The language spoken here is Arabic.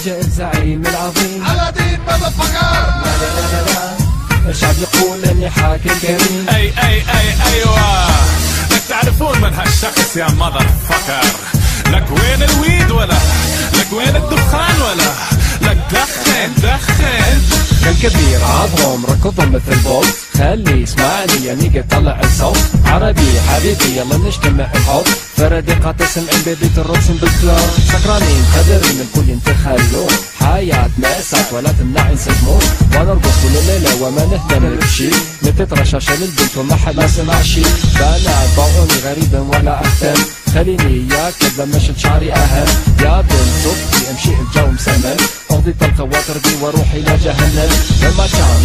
وجه الزعيم العظيم. الادين مذفقر لا لا لا لا الشعب يقول إني حاكم كريم. أي أي أي أيوه. لك تعرفون من هالشخص يا مذر فكر لك وين الويد ولا؟ لك وين الدخان ولا؟ لك دخن دخن. كان كبير عظم ركضهم مثل بوز خلي يسمعني يعني طلع الصوت. عربي حبيبي يلا نجتمع الحب فردقات سمعين ببيت الرسم بالكلار سكرانين قادرين الكل ينتخلون حياة مأساة ولا تمنع انسجمون ونرقص كل ليلة وما نهتم بشي. نتت رشاشة للبنت وما حد ما سمع شي. فأنا باعوني غريبا ولا أهتم. خليني ياك كذا مشت شعري أهم. يا بنت صبحي أمشي الجو مسمم أقضي الخواطر بي وأروح إلى جهنم. لما تعب